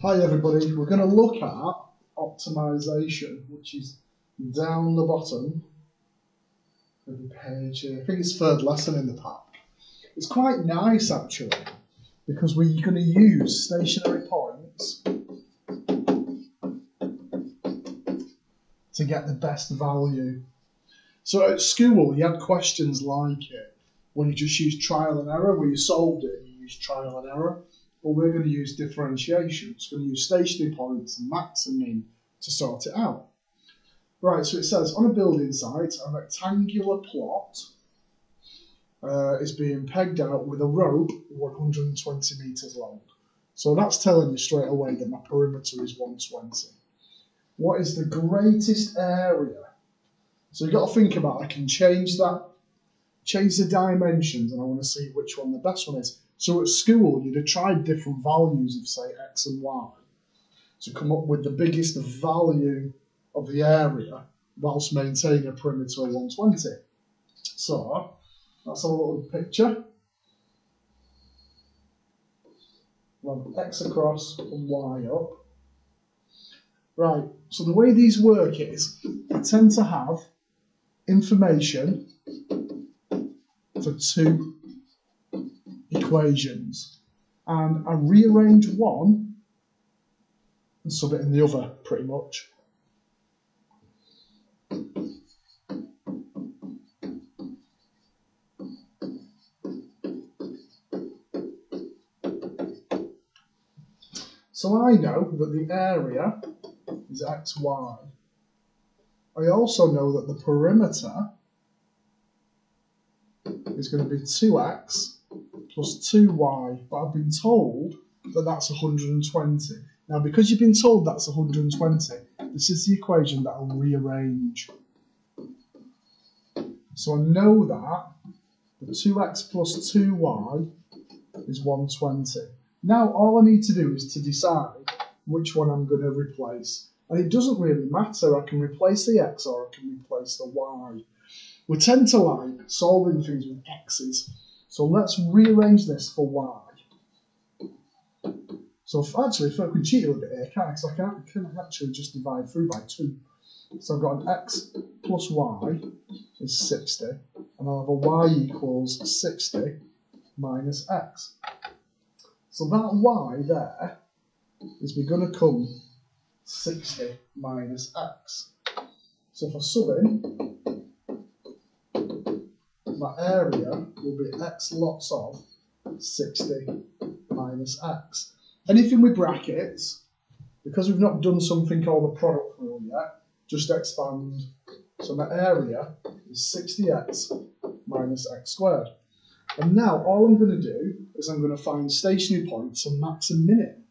Hi everybody, we're going to look at optimization, which is down the bottom of the page here. I think it's third lesson in the pack. It's quite nice actually, because we're going to use stationary points to get the best value. So at school, you had questions like it when you just used trial and error, where you solved it and you used trial and error. But we're going to use differentiation. It's going to use stationary points and max and min to sort it out. Right, so it says on a building site, a rectangular plot uh, is being pegged out with a rope 120 metres long. So that's telling you straight away that my perimeter is 120. What is the greatest area? So you've got to think about I can change that, change the dimensions, and I want to see which one the best one is. So at school, you'd have tried different values of, say, x and y to come up with the biggest value of the area whilst maintaining a perimeter of 120. So that's a little picture. We'll x across and y up. Right, so the way these work is, they tend to have information for two equations. And I rearrange one and sub it in the other, pretty much. So I know that the area is xy. I also know that the perimeter is going to be 2x plus 2y, but I've been told that that's 120. Now, because you've been told that's 120, this is the equation that I'll rearrange. So I know that the 2x plus 2y is 120. Now, all I need to do is to decide which one I'm going to replace. And it doesn't really matter, I can replace the x or I can replace the y. We tend to like solving things with x's, so let's rearrange this for y. So if, actually, if I can cheat a little bit here, can I? Because I can, can actually just divide through by 2. So I've got an x plus y is 60, and I'll have a y equals 60 minus x. So that y there is going to come 60 minus x. So if I sub in, my area will be x lots of 60 minus x. Anything with brackets, because we've not done something called the product rule yet, just expand. So my area is 60x minus x squared. And now all I'm going to do is I'm going to find stationary points and max and min.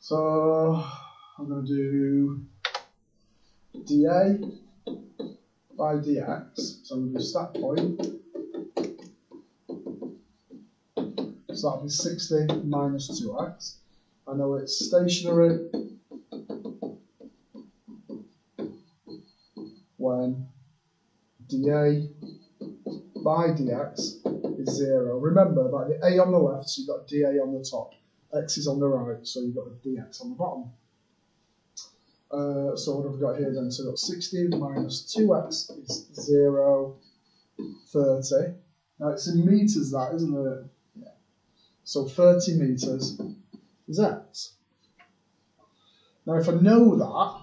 So I'm going to do dA by dx. So to do stat point. So that'll be 60 minus 2x. I know it's stationary when dA by dx is 0. Remember, by the a on the left, so you've got dA on the top. x is on the right, so you've got the dx on the bottom. Uh, so what have we got here then? So we've got 60 minus 2x is 0, 30. Now it's in metres that, isn't it? Yeah. So 30 metres is x. Now if I know that,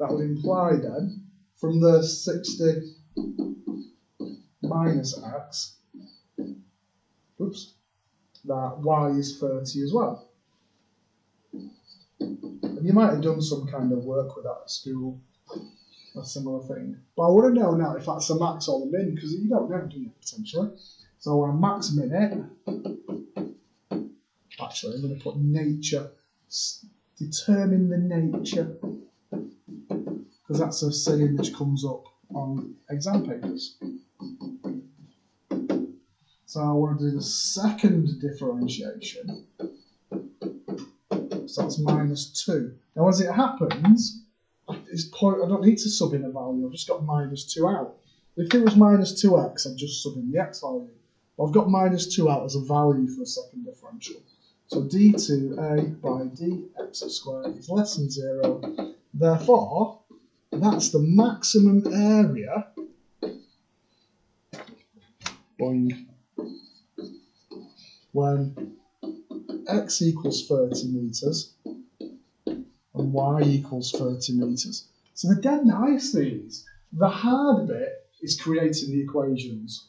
that would imply then, from the 60 minus x, oops, that y is 30 as well. You might have done some kind of work with that at school, a similar thing. But I want to know now if that's a max or a min, because you don't know, do you, potentially? So I max min it. Actually, I'm going to put nature. Determine the nature. Because that's a saying which comes up on exam papers. So I want to do the second differentiation. So that's minus 2. Now as it happens, it's I don't need to sub in a value, I've just got minus 2 out. If it was minus 2x, I'd just sub in the x value. But I've got minus 2 out as a value for a second differential. So d2a by dx squared is less than 0. Therefore, that's the maximum area boing, when x equals 30 metres and y equals 30 metres. So they're dead nice. The hard bit is creating the equations.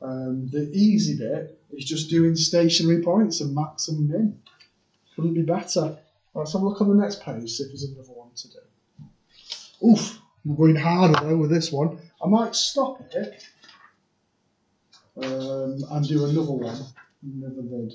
Um, the easy bit is just doing stationary points and max and min. Wouldn't be better. Let's have a look on the next page, see if there's another one to do. Oof, I'm going harder though with this one. I might stop it um, and do another one. Never did.